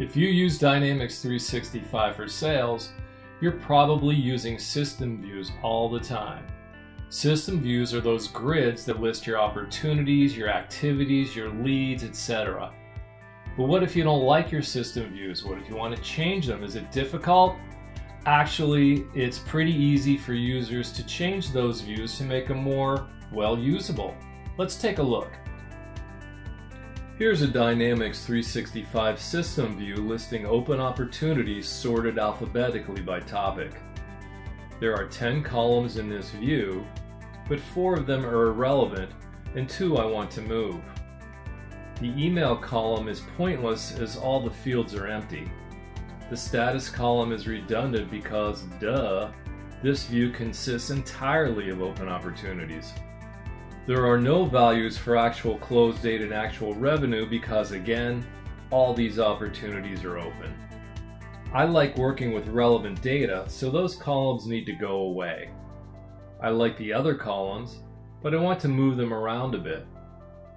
If you use Dynamics 365 for sales, you're probably using system views all the time. System views are those grids that list your opportunities, your activities, your leads, etc. But what if you don't like your system views? What if you want to change them? Is it difficult? Actually, it's pretty easy for users to change those views to make them more, well, usable. Let's take a look. Here's a Dynamics 365 system view listing open opportunities sorted alphabetically by topic. There are 10 columns in this view, but 4 of them are irrelevant and 2 I want to move. The email column is pointless as all the fields are empty. The status column is redundant because, duh, this view consists entirely of open opportunities. There are no values for actual close date and actual revenue because again, all these opportunities are open. I like working with relevant data, so those columns need to go away. I like the other columns, but I want to move them around a bit.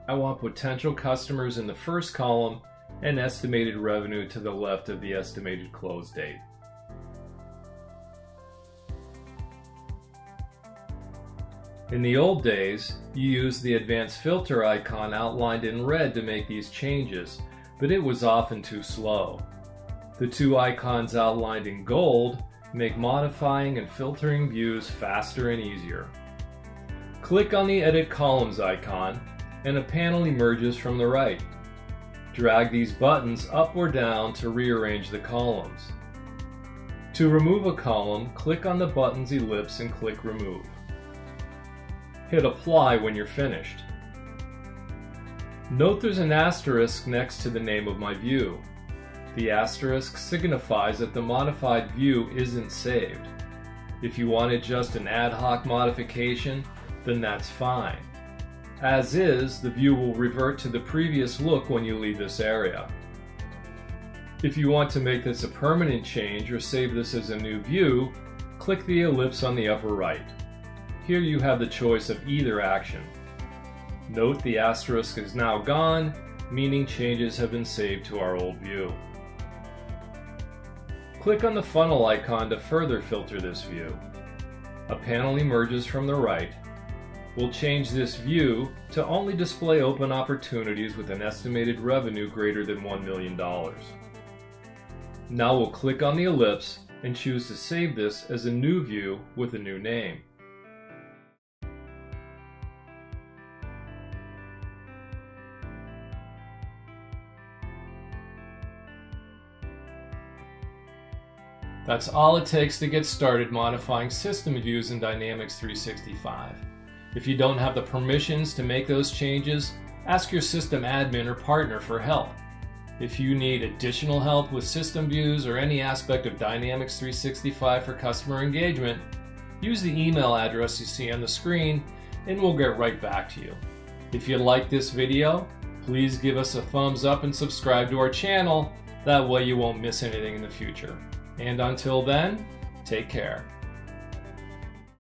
I want potential customers in the first column and estimated revenue to the left of the estimated close date. In the old days, you used the advanced filter icon outlined in red to make these changes, but it was often too slow. The two icons outlined in gold make modifying and filtering views faster and easier. Click on the Edit Columns icon, and a panel emerges from the right. Drag these buttons up or down to rearrange the columns. To remove a column, click on the button's ellipse and click Remove. Hit Apply when you're finished. Note there's an asterisk next to the name of my view. The asterisk signifies that the modified view isn't saved. If you wanted just an ad hoc modification, then that's fine. As is, the view will revert to the previous look when you leave this area. If you want to make this a permanent change or save this as a new view, click the ellipse on the upper right. Here you have the choice of either action. Note the asterisk is now gone, meaning changes have been saved to our old view. Click on the funnel icon to further filter this view. A panel emerges from the right. We'll change this view to only display open opportunities with an estimated revenue greater than $1 million. Now we'll click on the ellipse and choose to save this as a new view with a new name. That's all it takes to get started modifying system views in Dynamics 365. If you don't have the permissions to make those changes, ask your system admin or partner for help. If you need additional help with system views or any aspect of Dynamics 365 for customer engagement, use the email address you see on the screen and we'll get right back to you. If you like this video, please give us a thumbs up and subscribe to our channel. That way you won't miss anything in the future. And until then, take care.